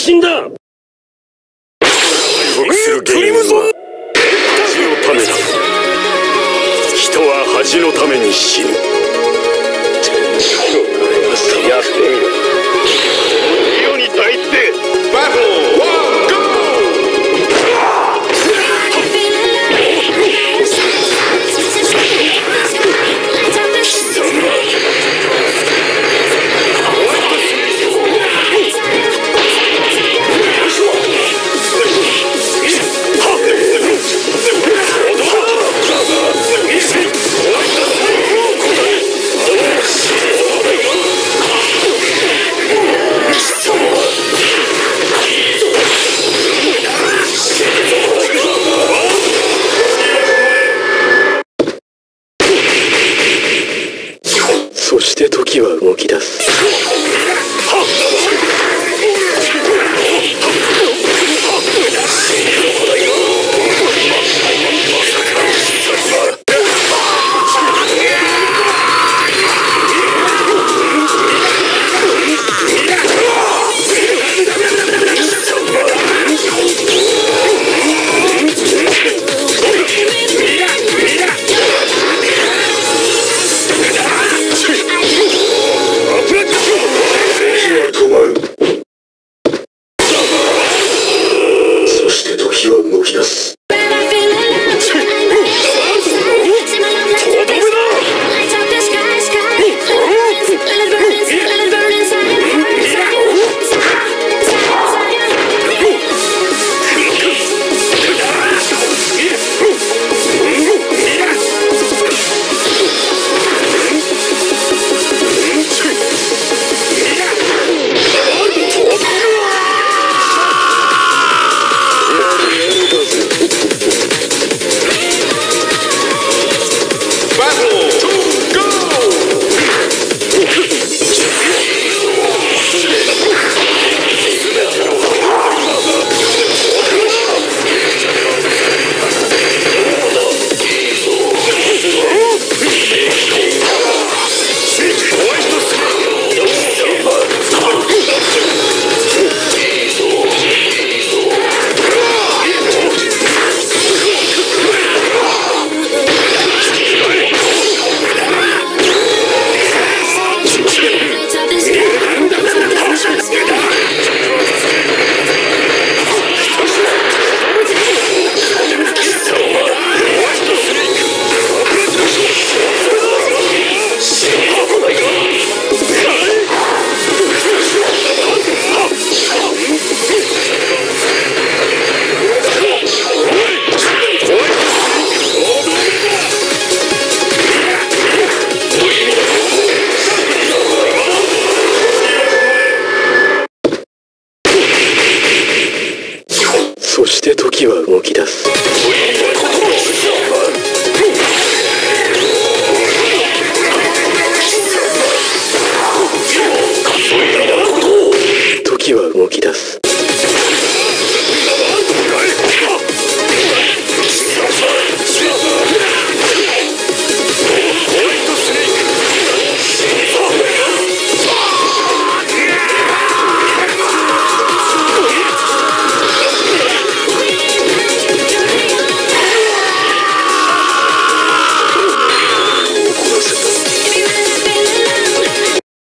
身だ。服する原因は恥のためだ人は恥のために死ぬ。やってみろ時は動き出す。時は動き出す。